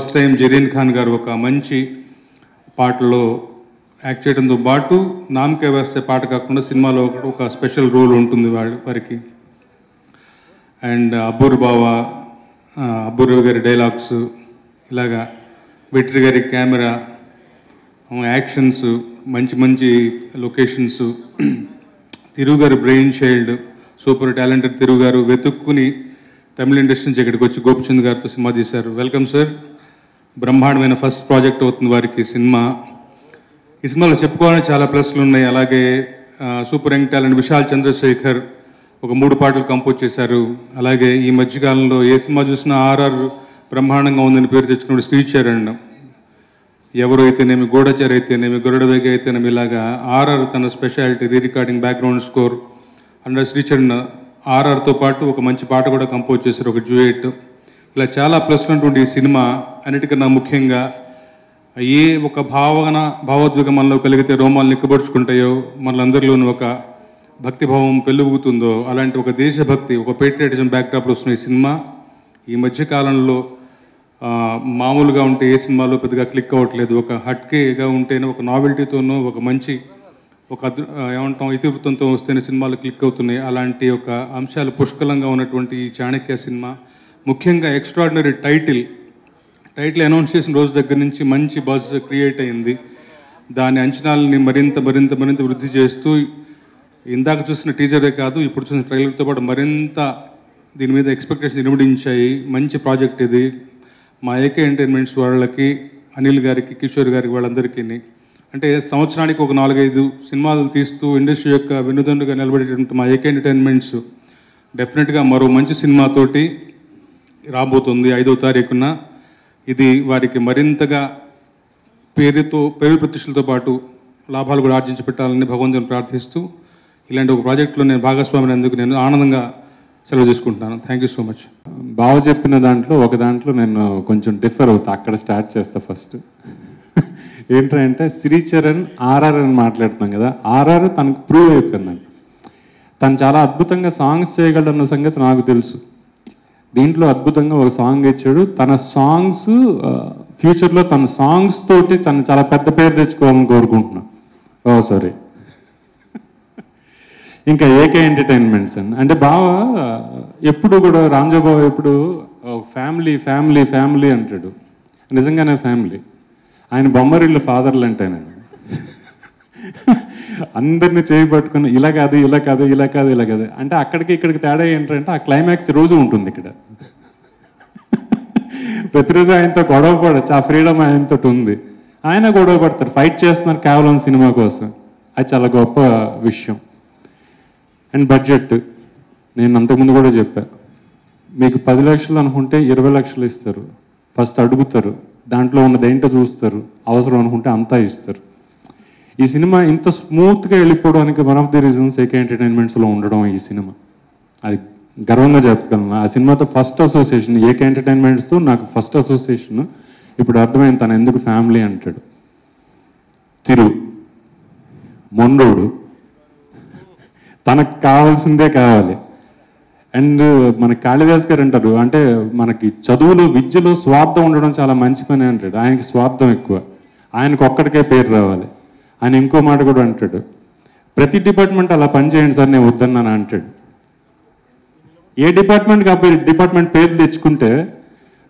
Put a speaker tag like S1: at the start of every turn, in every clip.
S1: First time Zareen Khan గారు ఒక మంచి పాటలో యాక్ట్ చేయడంతో పాటు నామకే వేస్తే పాట కాకుండా సినిమాలో ఒక- ఒక స్పెషల్ రోల్ ఉంటుంది వాడి వారికి. అండ్ అబ్బూర్ బావా ఆ, అబ్బూర్ గారి డైలాగ్స్ ఇలాగా వెట్రి గారి కెమెరా యాక్షన్స్ మంచి మంచి లొకేషన్స్. తిరుగు గారు బ్రెయిన్ చైల్డ్ సూపర్ టాలెంటెడ్ తిరుగు గారు వెతుక్కుని తమిళ ఇండస్ట్రీ నుంచి ఇక్కడికి వచ్చి గోపిచంద్ గారితో సినిమా తీశారు. Welcome sir. బ్రహ్మాండమైన ఫస్ట్ ప్రాజెక్ట్ అవుతుంది వారికి సినిమా. ఈ సినిమాలో చెప్పుకోవాలని చాలా ప్లస్లు ఉన్నాయి. అలాగే super young talent Vishal Chandrashekhar ఒక మూడు పాటలు కంపోజ్ చేశారు. అలాగే ఈ మధ్యకాలంలో ఏ సినిమా చూసినా ఆర్ఆర్ బ్రహ్మాండంగా ఉందని పేరు తెచ్చుకున్న శ్రీచరణ్ ఎవరు అయితేనేమి గూఢచారి అయితేనేమి గరుడవేగ అయితేనేమి ఇలాగా ఆర్ఆర్ తన speciality re recording background score. And Sricharan ఆర్ఆర్తో పాటు ఒక మంచి పాట కూడా కంపోజ్ చేశారు ఒక జ్యూయట్ ఇలా చాలా ప్లస్ ఉన్నటువంటి ఈ సినిమా. అన్నిటికన్నా ముఖ్యంగా ఏ ఒక భావన భావోద్వేగం మనలో కలిగితే రోమాలు నిక్కబడుచుకుంటాయో మనలందరిలోనూ ఒక భక్తిభావం పెళ్ళుగుతుందో అలాంటి ఒక దేశభక్తి ఒక పేట్రియటిజం బ్యాక్డ్రాప్లో వస్తున్న ఈ సినిమా. ఈ మధ్యకాలంలో మామూలుగా ఉంటే ఏ సినిమాలో పెద్దగా క్లిక్ అవ్వట్లేదు. ఒక హట్కేగా ఉంటేనే ఒక నావెల్టీతోనూ ఒక మంచి ఒక ఏమంటాం ఇతివృత్తంతో వస్తేనే సినిమాలు క్లిక్ అవుతున్నాయి. అలాంటి ఒక అంశాలు పుష్కలంగా ఉన్నటువంటి ఈ చాణక్య సినిమా. ముఖ్యంగా ఎక్స్ట్రాడినరీ టైటిల్ టైటిల్ అనౌన్స్ చేసిన రోజు దగ్గర నుంచి మంచి బజ్ క్రియేట్ అయింది. దాని అంచనాలని మరింత మరింత మరింత వృద్ధి చేస్తూ ఇందాక చూసిన టీజరే కాదు ఇప్పుడు చూసిన ట్రైలర్తో పాటు మరింత దీని మీద ఎక్స్పెక్టేషన్ ఇనుమడించాయి మంచి ప్రాజెక్ట్ ఇది. మా ఏకే ఎంటర్టైన్మెంట్స్ వాళ్ళకి అనిల్ గారికి కిషోర్ గారికి వాళ్ళందరికీ అంటే సంవత్సరానికి ఒక నాలుగైదు సినిమాలు తీస్తూ ఇండస్ట్రీ యొక్క వెన్నుదన్నుగా నిలబడేటువంటి మా ఏకే ఎంటర్టైన్మెంట్స్ డెఫినెట్గా మరో మంచి సినిమాతోటి రాబోతుంది ఐదో తారీఖున. ఇది వారికి మరింతగా పేరుతో పేరు ప్రతిష్టలతో పాటు లాభాలు కూడా ఆర్జించి పెట్టాలని భగవంతుని ప్రార్థిస్తూ ఇలాంటి ఒక ప్రాజెక్టులో నేను భాగస్వామిని అందుకు నేను ఆనందంగా సెలవు తీసుకుంటున్నాను థ్యాంక్ యూ సో మచ్
S2: బావ చెప్పిన దాంట్లో ఒక దాంట్లో నేను కొంచెం డిఫర్ అవుతా. అక్కడ స్టార్ట్ చేస్తా ఫస్ట్ ఏంటంటే శ్రీచరణ్ ఆర్ఆర్ అని మాట్లాడుతున్నాం కదా. ఆర్ఆర్ తనకు ప్రూవ్ అయిపోయిందండి. తను చాలా అద్భుతంగా సాంగ్స్ చేయగలడన్న సంగతి నాకు తెలుసు. దీంట్లో అద్భుతంగా ఒక సాంగ్ ఇచ్చాడు. తన సాంగ్స్ ఫ్యూచర్లో తన సాంగ్స్ తోటి తను చాలా పెద్ద పేరు తెచ్చుకోవాలని కోరుకుంటున్నాను ఓ సారీ. ఇంకా ఏకే ఎంటర్టైన్మెంట్స్ అండి. అంటే బాగా ఎప్పుడు కూడా రామ్జోబాబు ఎప్పుడు ఫ్యామిలీ ఫ్యామిలీ ఫ్యామిలీ అంటాడు. నిజంగానే ఫ్యామిలీ. ఆయన బొమ్మరిళ్ళు ఫాదర్లు అంటే అందరిని చేయబట్టుకుని ఇలా కాదు ఇలా కాదు ఇలా కాదు ఇలా కాదు. అంటే అక్కడికి ఇక్కడికి తేడా ఏంటంటే ఆ క్లైమాక్స్ రోజు ఉంటుంది ఇక్కడ. ప్రతిరోజు ఆయనతో గొడవ పడచ్చు ఆ ఫ్రీడమ్ ఆయనతో ఉంది. ఆయన గొడవ పడతారు ఫైట్ చేస్తున్నారు కేవలం సినిమా కోసం. అది చాలా గొప్ప విషయం. అండ్ బడ్జెట్ నేను అంతకుముందు కూడా చెప్పా. మీకు పది లక్షలు అనుకుంటే ఇరవై లక్షలు ఇస్తారు. ఫస్ట్ అడుగుతారు దాంట్లో ఉన్నది ఏంటో చూస్తారు అవసరం అనుకుంటే అంతా ఇస్తారు. ఈ సినిమా ఇంత స్మూత్గా వెళ్ళిపోవడానికి one of the reasons AK ఎంటర్టైన్మెంట్స్లో ఉండడం ఈ సినిమా. అది గర్వంగా చెప్పగలను. ఆ సినిమాతో ఫస్ట్ అసోసియేషన్ ఏకే ఎంటర్టైన్మెంట్స్తో నాకు ఫస్ట్ అసోసియేషన్ ఇప్పుడు అర్థమైంది తను ఎందుకు ఫ్యామిలీ అంటాడు. తిరు మొండోడు. తనకు కావాల్సిందే కావాలి. అండ్ మన కాళిదాస్ గారు అంటారు అంటే మనకి చదువులో విద్యలో స్వార్థం ఉండడం చాలా మంచి పని అంటాడు. ఆయనకి స్వార్థం ఎక్కువ. ఆయనకు ఒక్కడికే పేరు రావాలి. ఆయన ఇంకో మాట కూడా అంటాడు. ప్రతి డిపార్ట్మెంట్ అలా పనిచేయండి సార్ నేను వద్దన్నాను? అంటాడు. ఏ డిపార్ట్మెంట్కి కాబట్టి డిపార్ట్మెంట్ పేరు తెచ్చుకుంటే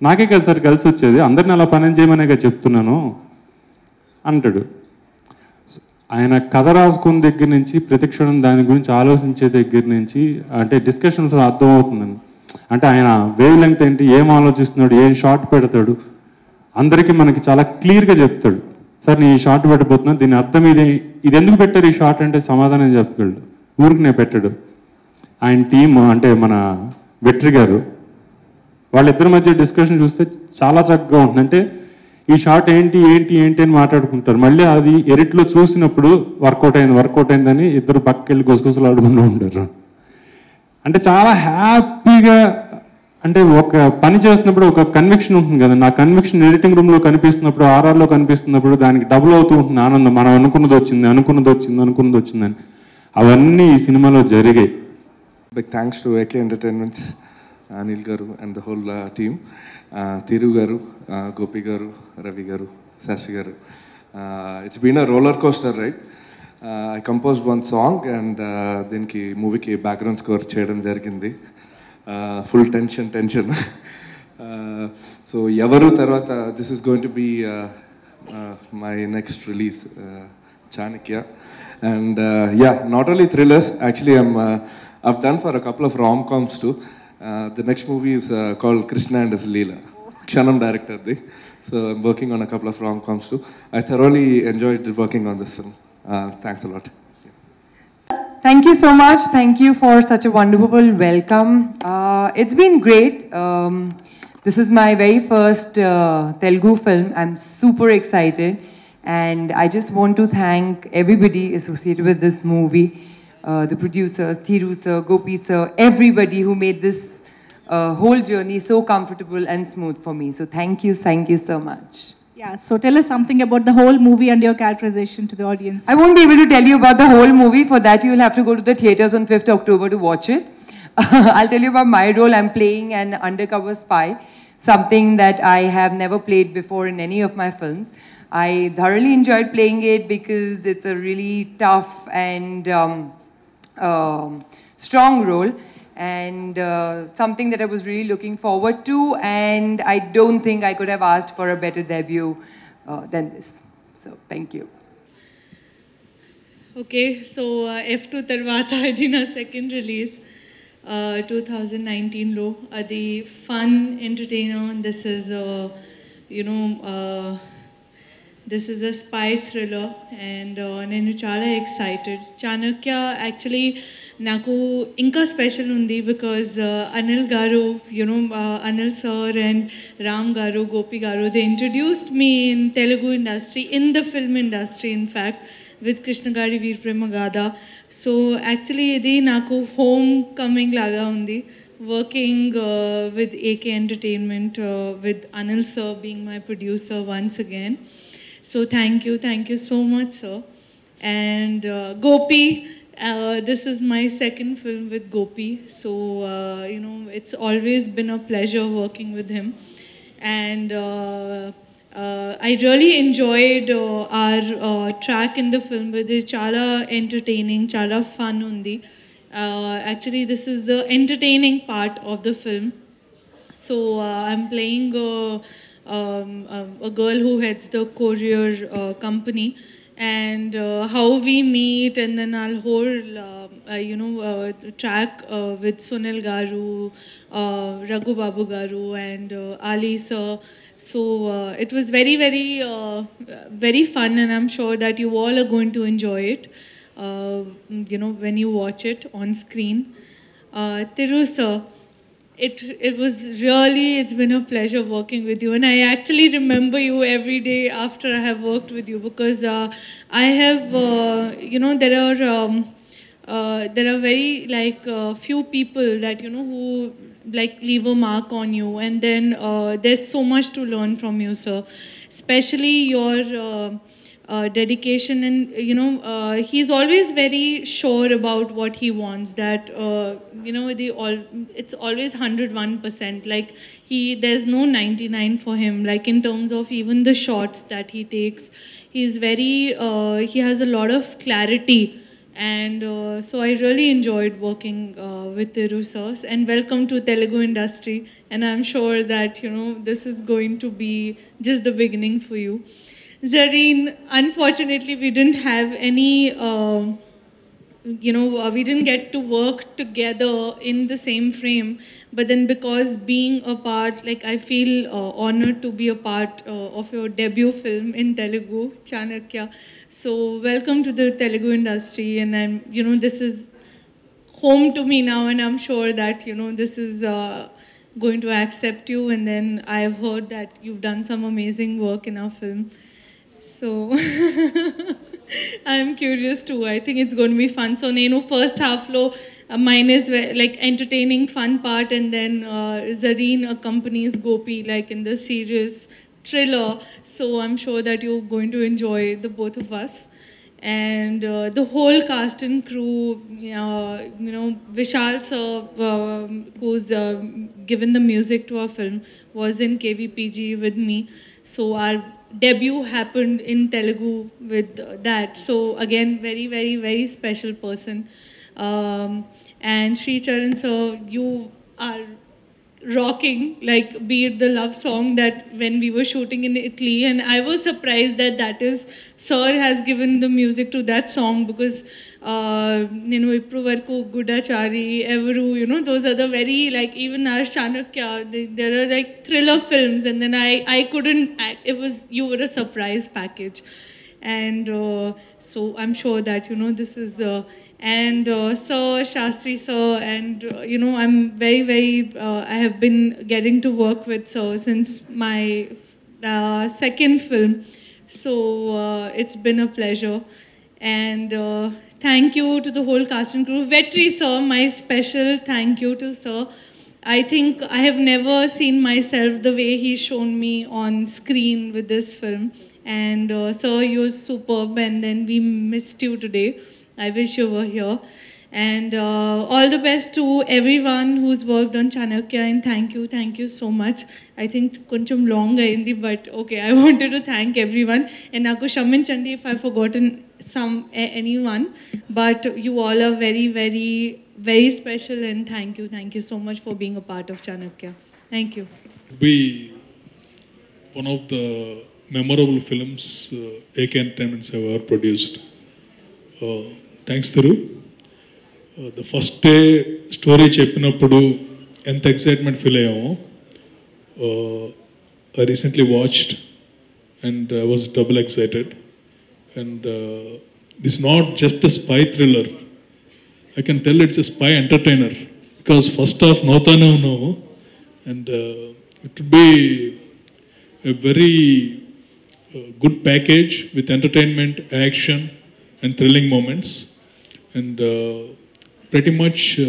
S2: నాకే కదా సార్ కలిసి వచ్చేది. అందరిని అలా పని చేయమనేగా చెప్తున్నాను. అంటాడు. ఆయన కథ రాసుకున్న దగ్గర నుంచి ప్రతిక్షణం దాని గురించి ఆలోచించే దగ్గర నుంచి అంటే డిస్కషన్స్ అర్థమవుతుందని. అంటే ఆయన వేవ్ లెంగ్త్ ఏంటి ఏం ఆలోచిస్తున్నాడు ఏం షార్ట్ పెడతాడు అందరికీ మనకి చాలా క్లియర్గా చెప్తాడు. సార్ నేను ఈ షార్ట్ పెట్టబోతున్నా. దీని అర్థం ఇది ఇది ఎందుకు పెట్టారు ఈ షార్ట్ అంటే సమాధానం చెప్పగలడు. ఊరికి నేను పెట్టాడు. ఆయన టీం అంటే మన వెట్రి గారు వాళ్ళిద్దరి మధ్య డిస్కషన్ చూస్తే చాలా చక్కగా ఉంటుంది. అంటే ఈ షార్ట్ ఏంటి ఏంటి ఏంటి అని మాట్లాడుకుంటారు. మళ్ళీ అది ఎరిట్లో చూసినప్పుడు వర్కౌట్ అయింది వర్కౌట్ అయిందని ఇద్దరు పక్కకెళ్ళి గుసగుసలు ఆడుకుంటూ ఉంటారు. అంటే చాలా హ్యాపీగా అంటే ఒక పని చేస్తున్నప్పుడు ఒక కన్విక్షన్ ఉంటుంది కదా. నా కన్విక్షన్ ఎడిటింగ్ రూమ్లో కనిపిస్తున్నప్పుడు ఆర్ఆర్లో కనిపిస్తున్నప్పుడు దానికి డబుల్ అవుతూ ఉంటుంది ఆనందం. మనం అనుకున్నది వచ్చింది అనుకున్నది వచ్చింది అనుకున్నది వచ్చిందని అవన్నీ ఈ సినిమాలో జరిగాయి.
S3: Big thanks to AK entertainments Anil గారు and the whole team Thiru గారు గోపి గారు రవి గారు శశి గారు. It's been a roller coaster right I compose one song and దీనికి మూవీకి బ్యాక్గ్రౌండ్ స్కోర్ చేయడం జరిగింది. ఫుల్ టెన్షన్ టెన్షన్ సో ఎవరు తర్వాత this is going to be my next release Chanakya and ya not only thrillers actually I'm I've done for a couple of rom-coms too. Uh, the next movie is uh, called Krishna and his Leela. Kshanam directed the. So I'm working on a couple of rom-coms too. I thoroughly enjoyed working on this film. Uh, thanks a lot.
S4: Thank you so much. Thank you for such a wonderful welcome. Uh, it's been great. Um, this is my very first uh, Telugu film. I'm super excited. And I just want to thank everybody associated with this movie uh, the producers, Thiru sir, Gopi sir, everybody who made this uh, whole journey so comfortable and smooth for me. So thank you, thank you so much.
S5: Yeah, so tell us something about the whole movie and your characterization to the audience.
S4: I won't be able to tell you about the whole movie. For that, you'll have to go to the theaters on 5th October to watch it. I'll tell you about my role. I'm playing an undercover spy, something that I have never played before in any of my films. I thoroughly enjoyed playing it because it's a really tough and um, um, strong role and uh, something that I was really looking forward to. And I don't think I could have asked for a better debut uh, than this. So thank you.
S6: Okay, so uh, F2 Tarvata Adina's second release, uh, 2019 Low, Adi, fun entertainer. This is, uh, you know, uh, you know this is a spy thriller and నేను చాలా excited Chanakya actually నాకు ఇంకా special ఉంది because Anil garu you know Anil sir and Ram garu Gopi garu they introduced me in Telugu industry in the film industry in fact with Krishnagaadi Veer Prema Gaadha so actually ఇది నాకు home coming లాగా ఉంది. Working with AK entertainment with Anil sir being my producer once again So thank you, thank you so much, sir. And uh, Gopi, uh, this is my second film with Gopi. So uh, you know, it's always been a pleasure working with him, and uh, uh, I really enjoyed uh, our track in the film. With it, chala entertaining, chala fun undi. Actually, this is the entertaining part of the film. So I'm playing um, a, a girl who heads the courier uh, company, and uh, how we meet, and then our whole uh, uh, you know uh, track uh, with Sunil Garu, uh, Raghu Babu Garu, and Ali sir. So it was very very very fun, and I'm sure that you all are going to enjoy it. You know when you watch it on screen. Uh, sir, it it was really it's been a pleasure working with you. And i actually remember you every day after i have worked with you because uh, i have uh, you know there are um, uh, there are very like uh, few people that you know who like leave a mark on you. And then uh, there's so much to learn from you sir. Especially your uh, uh, dedication and you know uh, he's always very sure about what he wants that uh, you know the all it's always 101% like he there's no 99 for him like in terms of even the shots that he takes. He's very uh, he has a lot of clarity and uh, so I really enjoyed working uh, with Thiru sir and welcome to Telugu industry. And I'm sure that you know this is going to be just the beginning for you Zareen, unfortunately, we didn't have any, uh, you know, uh, we didn't get to work together in the same frame. But then, because being a part, like, I feel uh, honored to be a part uh, of your debut film in Telugu, Chanakya. So, welcome to the Telugu industry. And I'm, you know, this is home to me now, and I'm sure that, you know, this is. Uh, going to accept you and then i've heard that you've done some amazing work in our film so I'm curious too. I think it's going to be fun. So Nenu first half lo uh, mine is like entertaining fun part and then uh, Zareen accompanies Gopi like in the serious thriller. So I'm sure that you're going to enjoy the both of us. and uh, the whole cast and crew, uh, you know, Vishal sir, um, who's uh, given the music to our film, was in KVPG with me. So our debut happened in Telugu with uh, that. So again, very, very, very special person. Um, and Sri Charan sir, you are rocking like be it the love song that when we were shooting in italy and i was surprised that that is sir has given the music to that song because you know, Ipruvarku, Gudachari, Evaru, you know, those are the very, like, even our Chanakya, there are like thriller films. And then I, I couldn't, it was, you were a surprise package. And uh, so I'm sure that, you know, this is, the and uh, so Shastri so and you know, I'm very, very, I have been getting to work with so since my second film. So it's been a pleasure. And thank you to the whole cast and crew. Vetri, sir, my special thank you to sir. I think I have never seen myself the way he's shown me on screen with this film. And uh, sir, you're superb, and then we missed you today. I wish you were here. And uh, all the best to everyone who's worked on Chanakya and thank you, thank you so much. I think koncham long but okay, I wanted to thank everyone. And Naku Shamin Chandi if I've forgotten some a- anyone, but you all are very, very, very special and thank you, thank you so much for being a part of Chanakya. Thank you.
S7: be one of the memorable films uh, AK Entertainments have ever produced. Uh, thanks, Thiru. Uh, the first day story చెప్పినప్పుడు ఎంత excitement feel అయ్యామో I recently watched and I was double excited And uh, this is not just a spy thriller. I can tell it's a spy entertainer because first off, Nautana no, and uh, it would be a very uh, good package with entertainment, action, and thrilling moments. And uh, pretty much uh,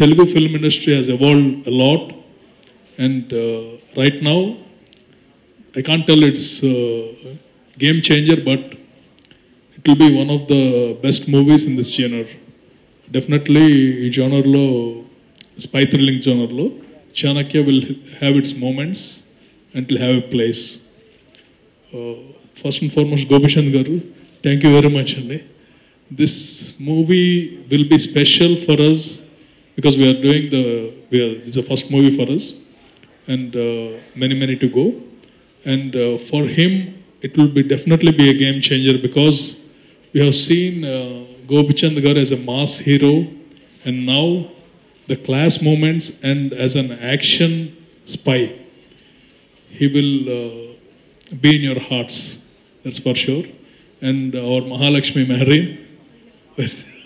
S7: Telugu film industry has evolved a lot. And uh, right now, I can't tell it's game changer, but it will be one of the best movies in this genre. Definitely ఈ జోనర్లో spy thrilling జోనర్లో Chanakya will have its moments and will have a place first and foremost Gopichand garu thank you very much అండి this movie will be special for us because we are doing the we are this a first movie for us and uh, many many to go and uh, for him it will be definitely be a game changer because we have seen uh, Gopichand Gar as a mass hero and now the class moments and as an action spy he will uh, be in your hearts that's for sure and our Mahalakshmi Mehreen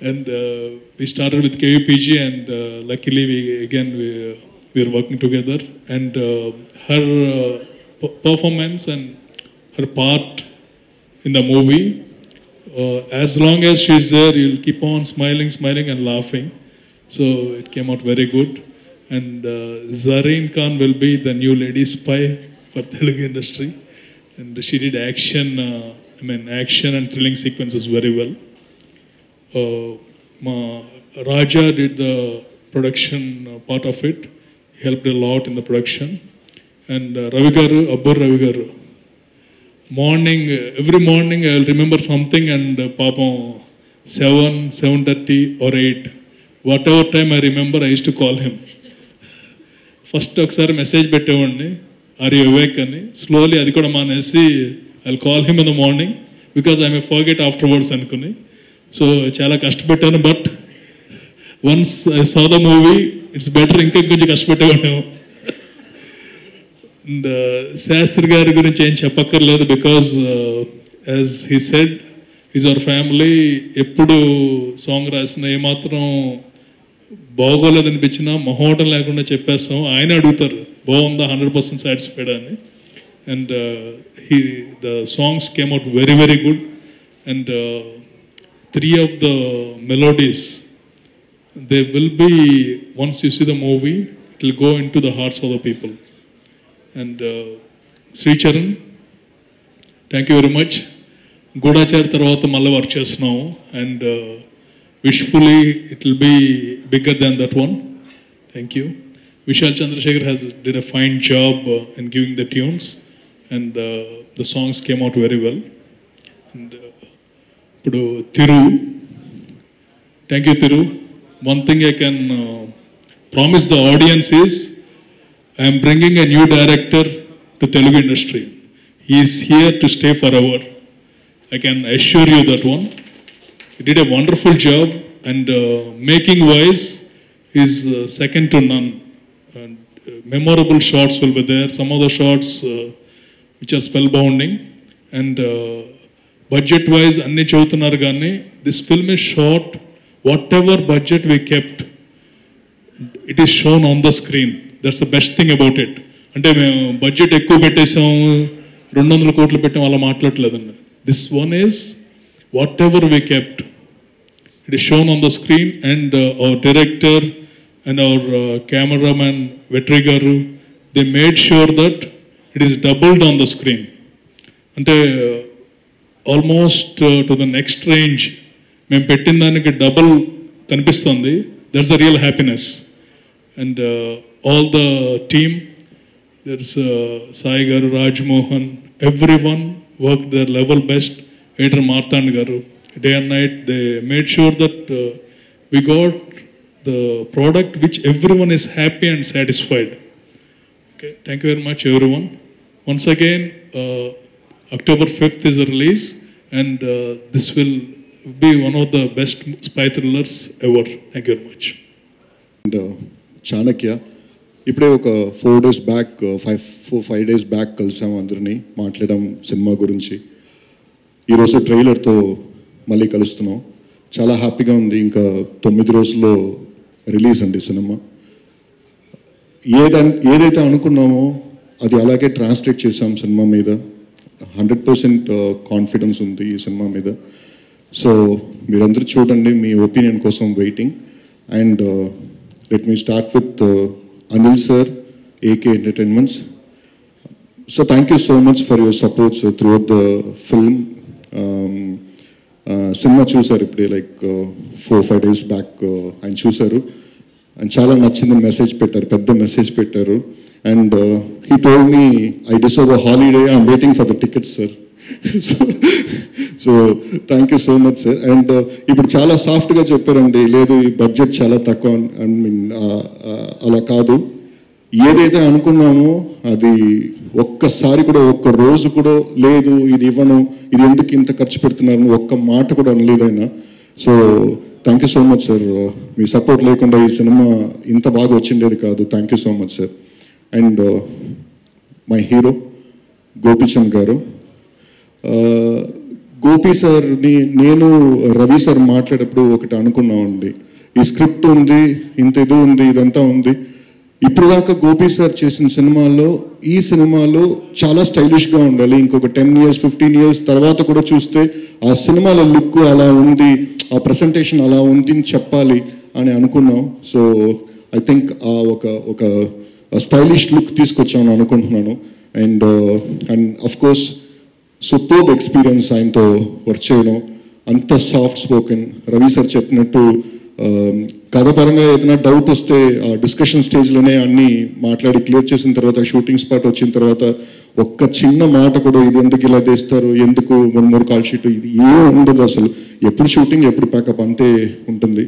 S7: and uh, we started with KUPG, and uh, luckily we again we, we are working together. And uh, her uh, performance and her part in the movie, uh, as long as she's there, you'll keep on smiling, smiling, and laughing. So it came out very good. And uh, Zareen Khan will be the new lady spy for Telugu industry, and she did action. Uh, I mean, action and thrilling sequences very well uh, Ma Raja did the production uh, part of it. He helped a lot in the production. And uh, Ravi Garu, Abbur morning every morning I will remember something and పాపం seven seven thirty or eight whatever time I remember I to call him first ఒకసారి message పెట్టేవాడిని are you awake అని. Slowly అది కూడా మానేసి I call him in the morning because I may forget afterwards అనుకుని. So చాలా కష్టపెట్టాను but once I saw the movie it's better ఇంకా కొంచెం కష్టపెట్టేవాడేమో అండ్ uh, శాస్త్రి గారి గురించి ఏం చెప్పక్కర్లేదు because as he said is our family ఎప్పుడు సాంగ్ రాసిన ఏమాత్రం బాగోలేదు అనిపించినా మొహోటం లేకుండా చెప్పేస్తాం. ఆయన అడుగుతారు బాగుందా? హండ్రెడ్ పర్సెంట్ సాటిస్ఫైడ్ అని. And he the songs came out very very good and three of the melodies they will be once you see the movie it will go into the hearts of the people and Sricharan thank you very much Goodachari తర్వాత మళ్ళీ work చేస్తున్నాము. And wishfully it will be bigger than that one thank you Vishal Chandrashekhar has did a fine job in giving the tunes and the songs came out very well and ఇప్పుడు Thiru thank you Thiru one thing I can promise the audience Is I'm bringing a new director to Telugu industry he is here to stay for our I can assure you that one. He did a wonderful job, and uh, making wise is uh, second to none. And uh, memorable shots will be there. Some of the shots uh, which are spellbounding, and uh, budget wise, అన్ని చదువుతున్నారు కానీ this film is shot. Whatever budget we kept, it is shown on the screen That's the best thing about it అంటే మేము budget ఎక్కువ పెట్టేసాము రెండు వందల కోట్లు పెట్టాం అలా మాట్లాడలేదండి this one is whatever we kept it is shown on the screen and our director and our cameraman Vetri గారు they made sure that it is doubled on the screen అంటే almost to the next range మేము పెట్టిన దానికి double కనిపిస్తుంది. That's the real happiness and all the team. There's uh, Sai Garu, Rajmohan, everyone worked their level best. Hater Marthan Garu, day and night, they made sure that uh, we got the product which everyone is happy and satisfied. Okay, thank you very much, everyone. Once again, uh, October 5th is the release, and uh, this will be one of the best spy thrillers ever. Thank you very much.
S8: And, uh, Chanakya. ఇప్పుడే ఒక four days back five four five days back కలిసాం అందరినీ మాట్లాడడం cinema గురించి. ఈరోజు ట్రైలర్తో మళ్ళీ కలుస్తున్నాం. చాలా హ్యాపీగా ఉంది. ఇంకా తొమ్మిది రోజుల్లో రిలీజ్ అండి సినిమా. ఏదన్ ఏదైతే అనుకున్నామో అది అలాగే ట్రాన్స్లేట్ చేసాం సినిమా మీద. హండ్రెడ్ పర్సెంట్ uh, కాన్ఫిడెన్స్ ఉంది ఈ సినిమా మీద. సో మీరందరూ చూడండి. మీ ఒపీనియన్ కోసం waiting and let me start with Anil sir AK entertainments so thank you so much for your supports throughout the film cinema చూసారు ఇప్పుడే like four five days back ఆయన చూసారు. అండ్ చాలా నచ్చింది మెసేజ్ పెట్టారు పెద్ద మెసేజ్ పెట్టారు. And he told me I deserve a holiday I'm waiting for the tickets sir so thank you so much sir and ఇప్పుడు చాలా సాఫ్ట్గా చెప్పారండి. లేదు ఈ బడ్జెట్ చాలా తక్కువ ఐ మీన్ అలా కాదు. ఏదైతే అనుకున్నామో అది ఒక్కసారి కూడా ఒక్క రోజు కూడా లేదు ఇది ఇవ్వను ఇది ఎందుకు ఇంత ఖర్చు పెడుతున్నారని ఒక్క మాట కూడా అనలేదైనా so thank you so much sir me support లేకుండా ఈ సినిమా ఇంత బాగా వచ్చిండేది కాదు. Thank you so much sir and my hero Gopichand గారు గోపి సార్ని నేను రవి సార్ మాట్లాడేప్పుడు ఒకటి అనుకున్నామండి. ఈ స్క్రిప్ట్ ఉంది ఇంత ఇది ఉంది ఇదంతా ఉంది. ఇప్పుడు దాకా గోపి సార్ చేసిన సినిమాల్లో ఈ సినిమాలో చాలా స్టైలిష్గా ఉండాలి. ఇంకొక టెన్ ఇయర్స్ ఫిఫ్టీన్ ఇయర్స్ తర్వాత కూడా చూస్తే ఆ సినిమాల లుక్ అలా ఉంది ఆ ప్రజెంటేషన్ అలా ఉంది అని చెప్పాలి అని అనుకున్నాం. సో ఐ థింక్ ఆ ఒక ఒక స్టైలిష్ లుక్ తీసుకొచ్చామని అనుకుంటున్నాను. And and of course superb experience ఆయనతో వర్క్ చేయడం అంత సాఫ్ట్ స్పోకెన్ రవి సార్ చెప్పినట్టు కథపరంగా కథ పరంగా ఏదైనా డౌట్ వస్తే ఆ డిస్కషన్ స్టేజ్లోనే అన్ని మాట్లాడి క్లియర్ చేసిన తర్వాత షూటింగ్ స్పాట్ వచ్చిన తర్వాత ఒక్క చిన్న మాట కూడా ఇది ఎందుకు ఇలా తీస్తారు ఎందుకు వన్ మోర్ కాల్ షీట్ ఇది ఏం ఉండదు అసలు. ఎప్పుడు షూటింగ్ ఎప్పుడు ప్యాకప్ అంతే ఉంటుంది.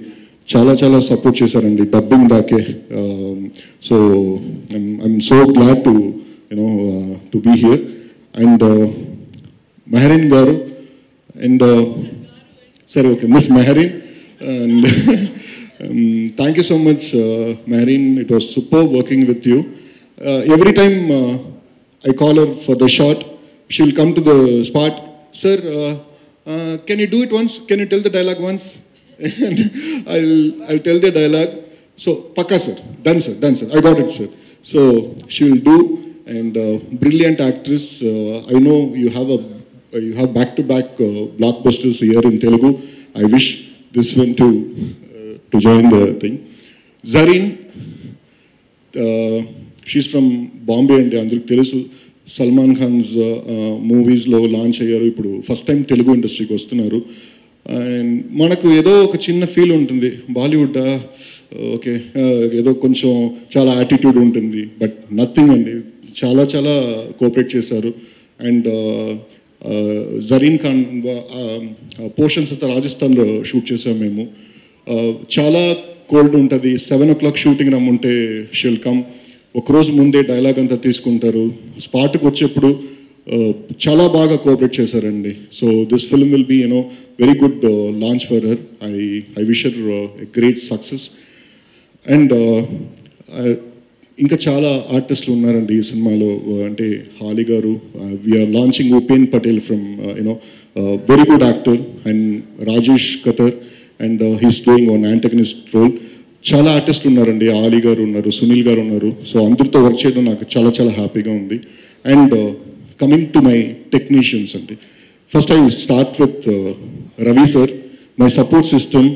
S8: చాలా చాలా సపోర్ట్ చేశారండి dubbing దాకే. So I'm so glad to you know to be here and Mehreen గారు అండ్ సరే okay miss Mehreen and thank you so much Mehreen it was super working with you every time I call her for the shot she will come to the spot sir can you do it once can you tell the dialogue once and I'll I'll tell the dialogue. So Paka sir, done sir, done sir. I got it sir. So she will do and uh, brilliant actress. Uh, I know you have a uh, Uh, you have back to back blockbusters here in Telugu. I wish this one to uh, to join the thing. Zareen, uh, she's from Bombay and అందరికి తెలుసు. సల్మాన్ ఖాన్స్ మూవీస్లో launch అయ్యారు. ఇప్పుడు first time Telugu ఇండస్ట్రీకి వస్తున్నారు. And మనకు ఏదో ఒక చిన్న ఫీల్ ఉంటుంది. బాలీవుడ్ ఓకే uh, uh, ఏదో కొంచెం చాలా యాటిట్యూడ్ ఉంటుంది. బట్ నథింగ్ అండి. చాలా చాలా కోఆపరేట్ చేశారు. అండ్ జరీన్ ఖాన్ పోర్షన్స్ అంతా రాజస్థాన్లో షూట్ చేసాం మేము. చాలా కోల్డ్ ఉంటుంది. సెవెన్ ఓ క్లాక్ షూటింగ్ రమ్మంటే షిల్ కమ్. ఒకరోజు ముందే డైలాగ్ అంతా తీసుకుంటారు. స్పాట్కి వచ్చేప్పుడు చాలా బాగా కోఆపరేట్ చేశారండి. So this film will be you know very good launch for her I I wish her a great success and ఇంకా చాలా ఆర్టిస్టులు ఉన్నారండి ఈ సినిమాలో. అంటే హాలి గారు we're launching Upen Patel from you know very good actor and Rajesh Khattar and he's doing one antagonist role చాలా ఆర్టిస్టులు ఉన్నారండి. ఆలీ గారు ఉన్నారు సునీల్ గారు ఉన్నారు. సో అందరితో వర్క్ చేయడం నాకు చాలా చాలా హ్యాపీగా ఉంది. And coming to my technicians అండి. First I start with Ravi sir my support system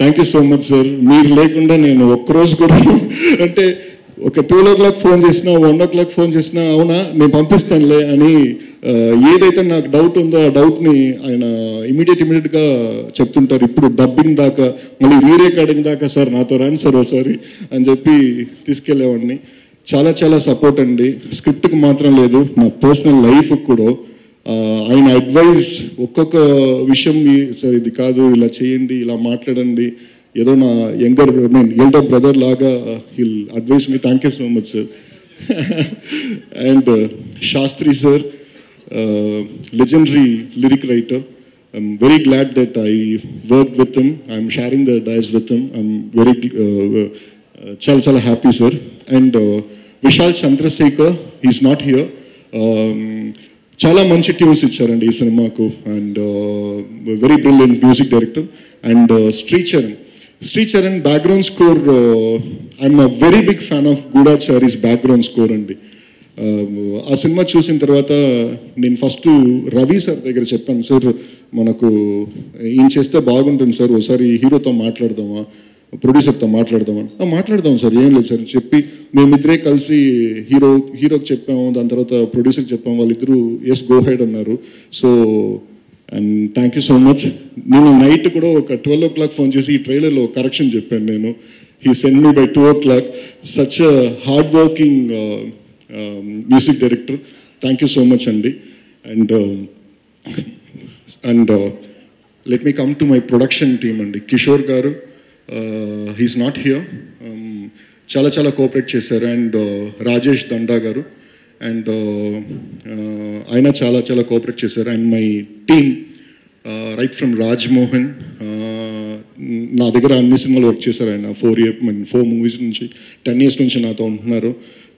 S8: thank you so much sir మీరు లేకుండా నేను ఒక్కరోజు కూడా అంటే ఒక టూ ఓ క్లాక్ ఫోన్ చేసినా వన్ ఓ క్లాక్ ఫోన్ చేసినా అవునా నేను పంపిస్తానులే అని ఏదైతే నాకు డౌట్ ఉందో ఆ డౌట్ని ఆయన ఇమీడియట్ ఇమీడియట్గా చెప్తుంటారు. ఇప్పుడు డబ్బింగ్ దాకా మళ్ళీ రీ రికార్డింగ్ దాకా సార్ నాతో రాను సార్ ఒకసారి అని చెప్పి తీసుకెళ్ళేవాడిని. చాలా చాలా సపోర్ట్ అండి. స్క్రిప్ట్కి మాత్రం లేదు నా పర్సనల్ లైఫ్ కూడా. ఆయన అడ్వైస్ ఒక్కొక్క విషయం సార్ ఇది కాదు ఇలా చేయండి ఇలా మాట్లాడండి. ఏదో నా యంగర్ మీన్ ఎల్డర్ బ్రదర్ లాగా he'll advice me thank you so much sir and Shastri sir legendary lyric writer I'm very glad that I worked with him. I'm sharing the dice with him. I'm very uh, uh, chala chala happy, sir. And uh, Vishal Chandrasekhar, he's not here. Um, చాలా మంచి tunes ఇచ్చారండి ఈ సినిమాకు and very brilliant music director and Sri Sri Charan background score I'm a very big fan of గూఢాచారీస్ background score అండి. Um, ఆ సినిమా చూసిన తర్వాత నేను ఫస్ట్ రవి సార్ దగ్గర చెప్పాను సార్ మనకు ఏం చేస్తే బాగుంటుంది సార్ ఒకసారి హీరోతో మాట్లాడదామా ప్రొడ్యూసర్తో మాట్లాడదామా. మాట్లాడదాం సార్ ఏం లేదు సార్ చెప్పి మేమిద్దరే కలిసి హీరో హీరోకి చెప్పాము దాని తర్వాత ప్రొడ్యూసర్కి చెప్పాము వాళ్ళిద్దరూ ఎస్ గో హెడ్ అన్నారు. So and thank you so much నేను నైట్ కూడా ఒక ట్వెల్వ్ ఓ క్లాక్ ఫోన్ చేసి ఈ ట్రైలర్లో కరెక్షన్ చెప్పాను నేను. He send me by two o'clock such hard working music director thank you so much అండి and and let me come to my production team అండి కిషోర్ గారు హీస్ నాట్ హియర్ చాలా చాలా కోఆపరేట్ చేశారు. అండ్ రాజేష్ దండా గారు అండ్ ఆయన చాలా చాలా కోఆపరేట్ చేశారు. And my team right from Rajmohan నా దగ్గర అన్ని సినిమాలు వర్క్ చేశారు ఆయన. ఫోర్ ఇయర్ ఫోర్ మూవీస్ నుంచి టెన్ ఇయర్స్ నుంచి నాతో ఉంటున్నారు.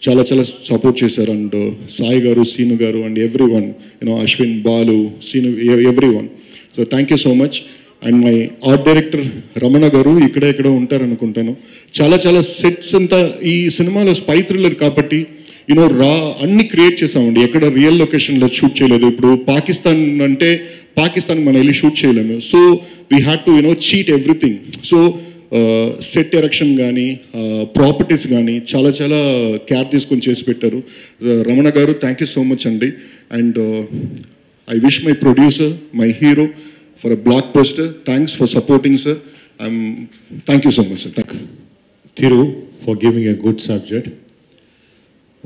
S8: చాలా చాలా సపోర్ట్ చేశారు. అండ్ సాయి గారు సీను గారు and every one you know Ashwin Balu Seenu every one so thank you so much and my art director Ramana గారు ఇక్కడ ఇక్కడ ఉంటారు అనుకుంటాను చాలా చాలా సెట్స్ అంతా ఈ సినిమాలో స్పై థ్రిల్లర్ కాబట్టి యూనో రా అన్ని క్రియేట్ చేసామండి ఎక్కడ రియల్ లొకేషన్లో షూట్ చేయలేదు. ఇప్పుడు పాకిస్తాన్ అంటే పాకిస్తాన్ మనం వెళ్ళి షూట్ చేయలేము. So we had to you know cheat everything so set erection కానీ ప్రాపర్టీస్ కానీ చాలా చాలా కేర్ తీసుకొని చేసి పెట్టారు. Uh, రమణ గారు థ్యాంక్ యూ సో మచ్ అండి. And I wish my producer my hero for a blockbuster thanks for supporting sir I'm thank you so much sir thank
S9: Thiru for giving a good subject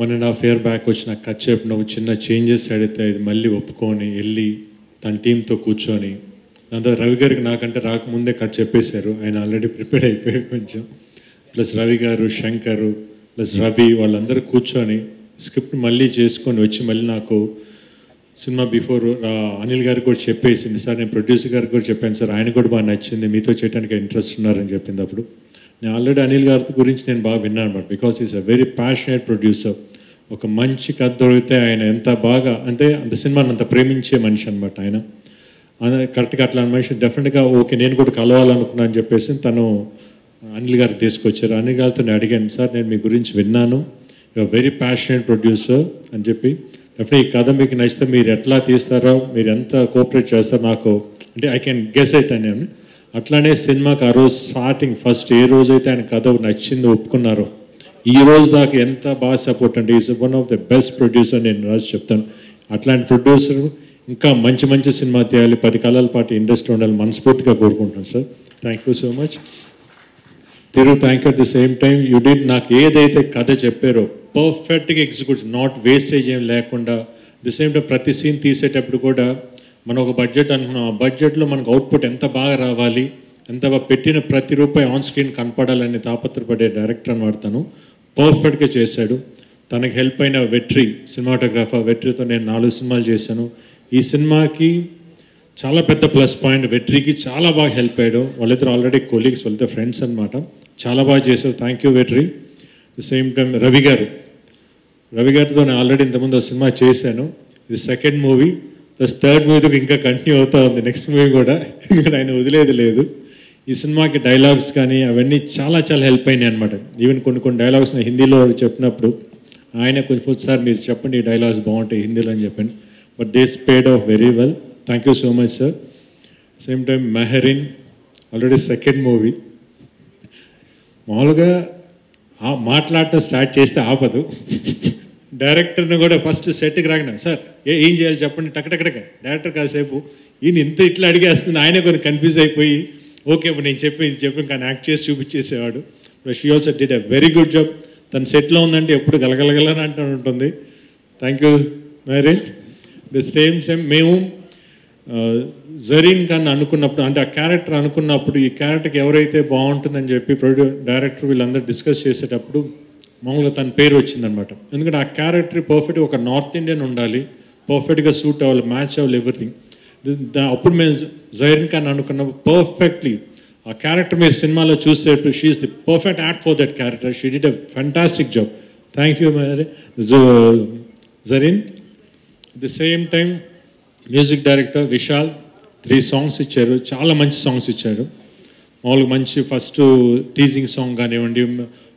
S9: one and half year back వచ్చి నాకు cut చెప్పిన చిన్న changes అడిగితే ఇది మళ్ళీ ఒప్పుకొని వెళ్ళి తన టీంతో కూర్చొని దాంతో రవి గారికి నాకంటే రాకముందే కట్ చెప్పేశారు. ఆయన ఆల్రెడీ ప్రిపేర్ అయిపోయారు కొంచెం. ప్లస్ రవి గారు శంకర్ ప్లస్ రవి వాళ్ళందరూ కూర్చొని స్క్రిప్ట్ మళ్ళీ చేసుకొని వచ్చి మళ్ళీ నాకు సినిమా బిఫోర్ అనిల్ గారికి కూడా చెప్పేసింది. సార్ నేను ప్రొడ్యూసర్ గారికి కూడా చెప్పాను. సార్ ఆయన కూడా బాగా నచ్చింది. మీతో చేయడానికి ఇంట్రెస్ట్ ఉన్నారని చెప్పింది అప్పుడు. నేను ఆల్రెడీ అనిల్ గారి గురించి నేను బాగా విన్నాను అనమాట because is a very passionate producer ఒక మంచి కథ దొరికితే ఆయన ఎంత బాగా అంటే అంత సినిమాని అంత ప్రేమించే మనిషి అనమాట ఆయన. కరెక్ట్గా అట్లా మనిషి డెఫినెట్గా ఓకే నేను కూడా కలవాలనుకున్నాను అని చెప్పేసి తను అనిల్ గారికి తీసుకొచ్చారు. అనిల్ గారితో నేను అడిగాను సార్ నేను మీ గురించి విన్నాను. యూఆర్ వెరీ ప్యాషనేట్ ప్రొడ్యూసర్ అని చెప్పి. డెఫినెట్ ఈ కథ మీకు నచ్చితే మీరు ఎట్లా తీస్తారో మీరు ఎంత కోఆపరేట్ చేస్తారో నాకు అంటే ఐ కెన్ గెస్ ఇట్ అని. అట్లానే సినిమాకి ఆ రోజు స్టార్టింగ్ ఫస్ట్ ఏ రోజైతే ఆయన కథ నచ్చిందో ఒప్పుకున్నారో ఈ రోజు దాకా ఎంత బాగా సపోర్ట్ అంటే is one of the best producer నేను రాజు చెప్తాను. అట్లాంటి ప్రొడ్యూసర్ ఇంకా మంచి మంచి సినిమా తీయాలి పది కాలాల పాటు ఇండస్ట్రీ ఉండాలి మనస్ఫూర్తిగా కోరుకుంటాను sir. Thank you so much తిరుగు thank you at the same time you did నాకు ఏదైతే కథ చెప్పారో పర్ఫెక్ట్గా ఎగ్జిక్యూట్ నాట్ వేస్టేజ్ ఏం లేకుండా ది సేమ్ టైం ప్రతి సీన్ తీసేటప్పుడు కూడా మనం ఒక బడ్జెట్ అనుకున్నాం. ఆ బడ్జెట్లో మనకు అవుట్పుట్ ఎంత బాగా రావాలి ఎంత బాగా పెట్టిన ప్రతి రూపాయి ఆన్ స్క్రీన్ కనపడాలని తాపత్రపడే డైరెక్టర్ అని వాడతాను పర్ఫెక్ట్గా చేశాడు. తనకి హెల్ప్ అయిన వెట్రీ సినిమాటోగ్రాఫర్ వెట్రీతో నేను నాలుగు సినిమాలు చేశాను. ఈ సినిమాకి చాలా పెద్ద ప్లస్ పాయింట్ వెట్రీకి చాలా బాగా హెల్ప్ అయ్యాడు. వాళ్ళిద్దరు ఆల్రెడీ కొలీగ్స్ వాళ్ళిద్దరు ఫ్రెండ్స్ అనమాట చాలా బాగా చేశారు. Thank you Vetri. The same time Ravi గారు. రవి గారితో నేను ఆల్రెడీ ఇంతకుముందు సినిమా చేశాను. ఇది సెకండ్ మూవీ ప్లస్ థర్డ్ మూవీతో ఇంకా కంటిన్యూ అవుతూ ఉంది. నెక్స్ట్ మూవీ కూడా ఇంకా ఆయన వదిలేదు లేదు. ఈ సినిమాకి డైలాగ్స్ కానీ అవన్నీ చాలా చాలా హెల్ప్ అయినాయి అనమాట ఈవెన్ కొన్ని కొన్ని డైలాగ్స్ నేను హిందీలో చెప్పినప్పుడు ఆయన కొంచెం సార్ మీరు చెప్పండి ఈ డైలాగ్స్ బాగుంటాయి హిందీలో అని చెప్పండి. But they spade off very well thank you so much sir same time Mehreen already second movie మామూలుగా ఆ మాట్లాడటం స్టార్ట్ చేస్తే ఆపదు. డైరెక్టర్ని కూడా ఫస్ట్ సెట్కి రాగినా. సార్ ఏ ఏం చేయాలి చెప్పండి. టకటకటక డైరెక్టర్ కాసేపు ఈయన ఇంత ఇట్లా అడిగేస్తుంది ఆయన కొన్ని కన్ఫ్యూజ్ అయిపోయి ఓకే ఇప్పుడు నేను చెప్పి ఇది చెప్పి కానీ యాక్ట్ చేసి చూపించేసేవాడు. She also did a very good job తన సెట్లో ఉందంటే ఎప్పుడు గలగలగలని అంటూ ఉంటుంది. థ్యాంక్ యూ మేరీ ద సేమ్ సేమ్ మేము జరీన్ ఖాన్ అనుకున్నప్పుడు అంటే ఆ క్యారెక్టర్ అనుకున్నప్పుడు ఈ క్యారెక్టర్కి ఎవరైతే బాగుంటుందని చెప్పి ప్రొడ్యూ డైరెక్టర్ వీళ్ళందరూ డిస్కస్ చేసేటప్పుడు మామూలుగా తన పేరు వచ్చిందనమాట. ఎందుకంటే ఆ క్యారెక్టర్ పర్ఫెక్ట్గా ఒక నార్త్ ఇండియన్ ఉండాలి పర్ఫెక్ట్గా సూట్ అవ్వాలి మ్యాచ్ అవ్వాలి ఎవ్రీథింగ్ అప్పుడు మేము జైరన్ ఖాన్ అనుకున్న పర్ఫెక్ట్లీ ఆ క్యారెక్టర్ మీరు సినిమాలో చూసేటప్పుడు she is the perfect act for that character she did a fantastic job thank you మరి Zareen the same time music director Vishal three songs ఇచ్చారు. చాలా మంచి సాంగ్స్ ఇచ్చారు. మామూలుగా మంచి ఫస్ట్ టీజింగ్ సాంగ్ కానివ్వండి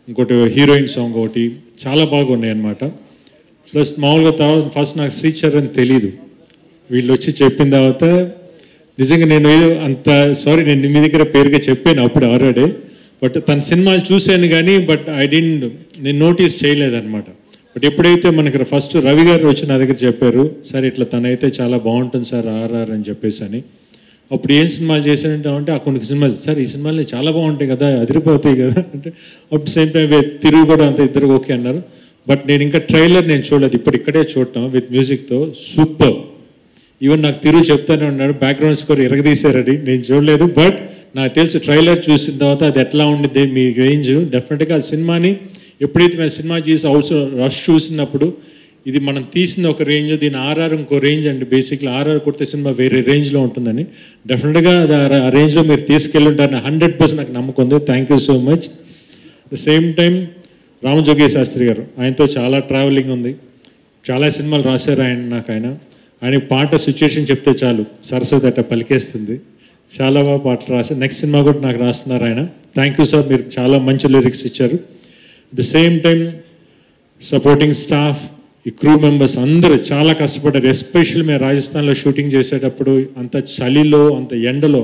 S9: ఇంకోటి హీరోయిన్ సాంగ్ ఒకటి. చాలా బాగున్నాయి అన్నమాట ప్లస్ మామూలుగా తర్వాత ఫస్ట్ నాకు శ్రీచరణ్ తెలీదు. వీళ్ళు వచ్చి చెప్పిన తర్వాత నిజంగా నేను అంత సారీ నేను మీ దగ్గర పేరుగా చెప్పాను అప్పుడు ఆల్రెడీ. బట్ తన సినిమాలు చూశాను కానీ బట్ ఐ డింట్ నేను నోటీస్ చేయలేదన్నమాట. బట్ ఎప్పుడైతే మనకి ఫస్ట్ రవి గారు వచ్చి నా దగ్గర చెప్పారు సార్ ఇట్లా తనైతే చాలా బాగుంటుంది సార్ ఆర్ఆర్ అని చెప్పేసి అని అప్పుడు ఏం సినిమాలు చేశానంటే అంటే ఆ కొన్ని సినిమాలు సార్ ఈ సినిమాలు చాలా బాగుంటాయి కదా అదిరిపోతాయి కదా అంటే అప్పుడు సేమ్ టైం తిరుగు కూడా అంత ఇద్దరు ఓకే అన్నారు. బట్ నేను ఇంకా ట్రైలర్ నేను చూడలేదు ఇప్పుడు ఇక్కడే చూడటం విత్ మ్యూజిక్తో సూపర్ ఈవెన్ నాకు తిరుగు చెప్తానే ఉన్నాడు బ్యాక్గ్రౌండ్ స్కోర్ ఇరగదీశారని నేను చూడలేదు బట్ నాకు తెలుసు ట్రైలర్ చూసిన తర్వాత అది ఎట్లా ఉండిద్ది మీ రేంజ్ డెఫినెట్గా ఆ సినిమాని ఎప్పుడైతే మేము సినిమా చూసి హౌస్ రష్ చూసినప్పుడు ఇది మనం తీసిన ఒక రేంజ్ దీని ఆర్ఆర్ ఇంకో రేంజ్ అండి. బేసిక్లీ ఆర్ఆర్ కొడితే సినిమా వేరే రేంజ్లో ఉంటుందని డెఫినెట్గా ఆ- రేంజ్లో మీరు తీసుకెళ్ళి ఉంటారని హండ్రెడ్ పర్సెంట్ నాకు నమ్మకం ఉంది. Thank you so much the same time Ramajogayya Shastri గారు ఆయనతో చాలా ట్రావెలింగ్ ఉంది. చాలా సినిమాలు రాశారు ఆయన నాకు ఆయన. ఆయన పాట సిచ్యుయేషన్ చెప్తే చాలు. సరస్వతి అట్ట పలికేస్తుంది. చాలా బాగా పాటలు రాశారు నెక్స్ట్ సినిమా కూడా నాకు రాస్తున్నారు ఆయన. థ్యాంక్ యూ సార్ మీరు చాలా మంచి లిరిక్స్ ఇచ్చారు. The same time supporting staff ఈ క్రూ మెంబర్స్ అందరూ చాలా కష్టపడ్డారు ఎస్పెషల్లీ మేము రాజస్థాన్లో షూటింగ్ చేసేటప్పుడు అంత చలిలో అంత ఎండలో.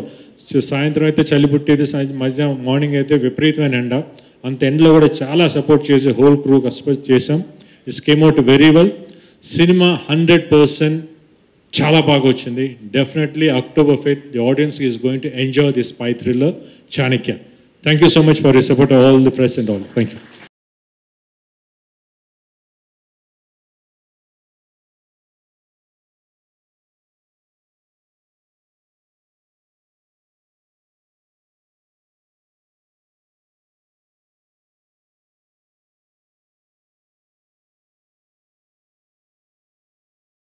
S9: సాయంత్రం అయితే చలి పుట్టేది మధ్యాహ్నం మార్నింగ్ అయితే విపరీతమైన ఎండ. అంత ఎండలో కూడా చాలా సపోర్ట్ చేసి హోల్ క్రూ కష్టపడి చేసాం it's came out very well cinema hundred percent చాలా బాగా వచ్చింది. Definitely October faith the audience is going to enjoy this spy thriller Chanakya thank you so much for you support all the press and all thank you